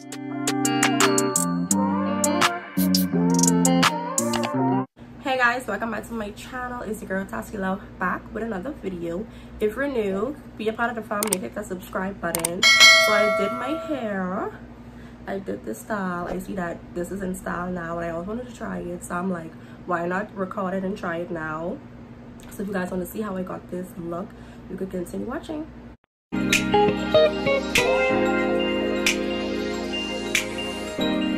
Hey guys, welcome back to my channel. It's your girl Tassy Love back with another video. If you're new, be a part of the family, hit that subscribe button. So I did my hair. I did this style. I see that this is in style now and I always wanted to try it. So I'm like, why not record it and try it now? So if you guys want to see how I got this look, you could continue watching. Bye.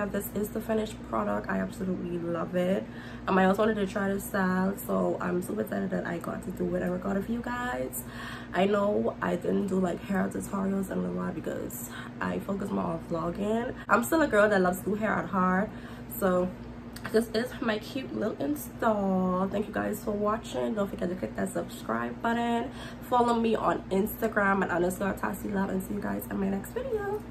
Hair this is the finished product. I absolutely love it. Um, i also wanted to try this style so i'm super excited that i got to do it and record it for you guys. I know i didn't do like hair tutorials in a while because i focus more on vlogging. I'm still a girl that loves to do hair at heart so this is my cute little install. Thank you guys for watching. Don't forget to click that subscribe button. Follow me on instagram at underscore tassy love and see you guys in my next video